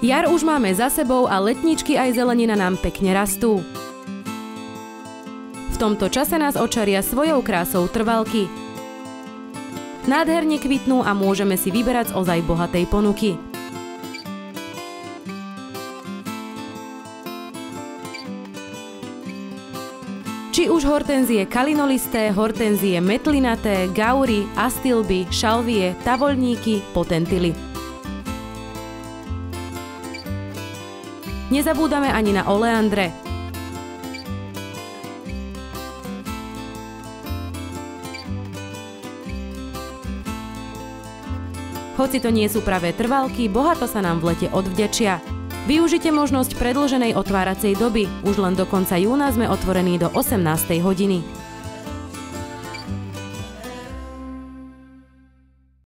Jar už máme za sebou a letničky aj zelenina nám pekne rastú. V tomto čase nás očaria svojou krásou trvalky. Nádherne kvitnú a môžeme si vyberať z ozaj bohatej ponuky. Či už hortenzie kalinolisté, hortenzie metlinaté, gaury, astilby, šalvie, tavolníky, potentily. Nezabúdame ani na oleandre. Hoci to nie sú pravé trvalky, bohato sa nám v lete odvďačia. Využite možnosť predloženej otváracej doby. Už len do konca júna sme otvorení do 18. hodiny.